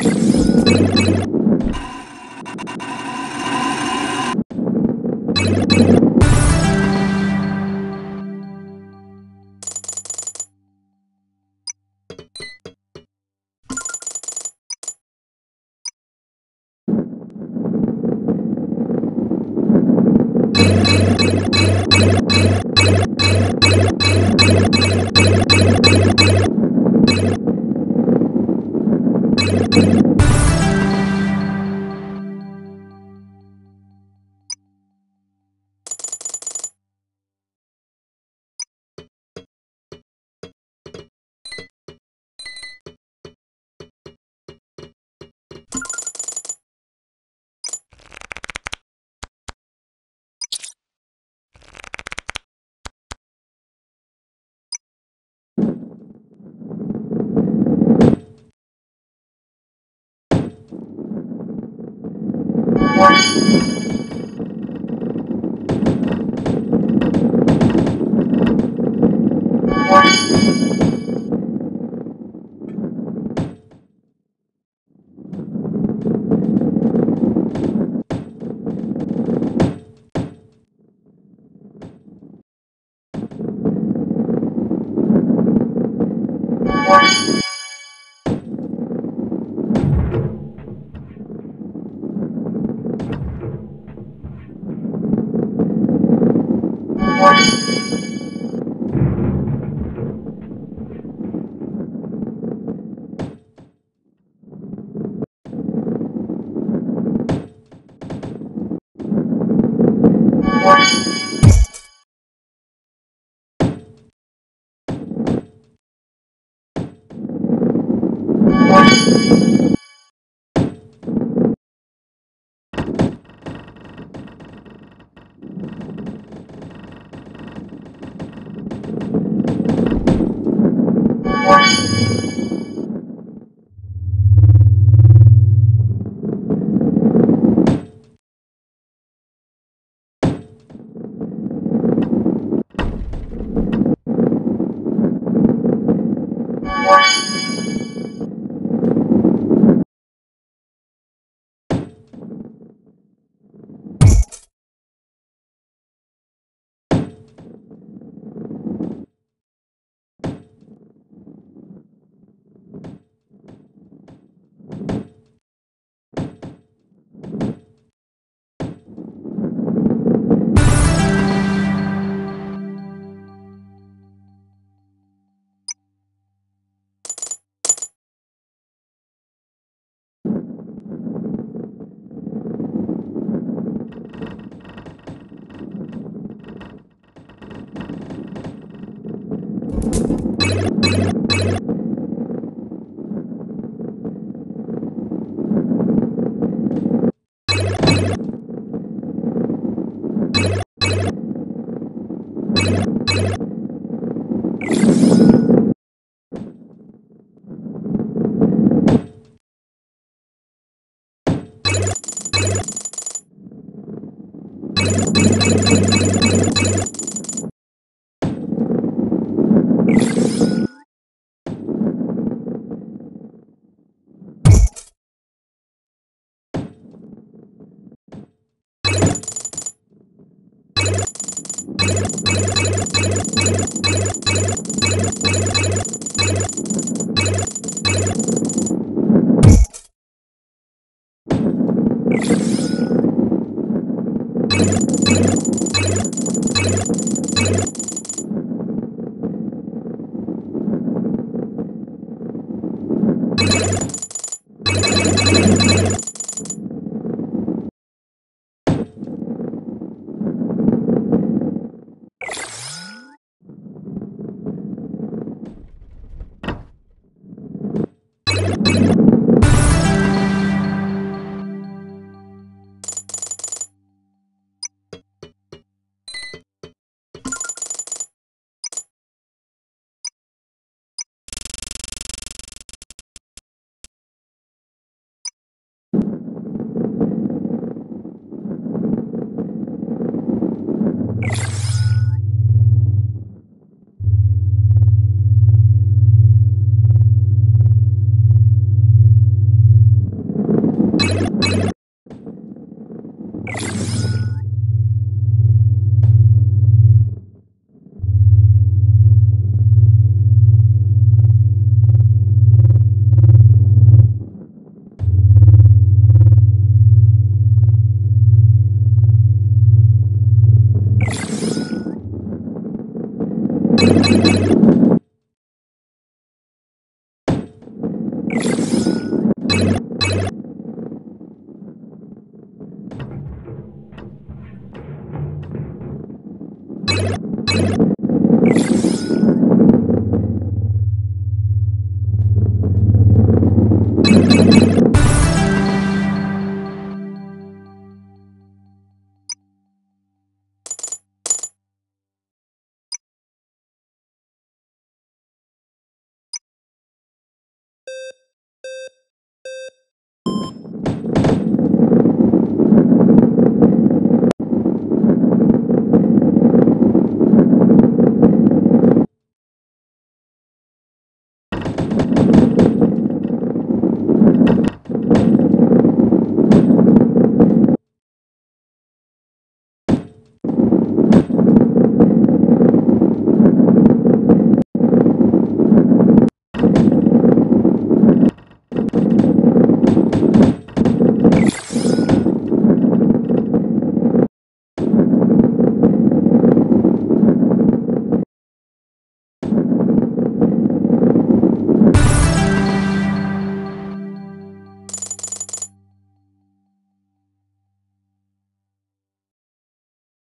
you you What?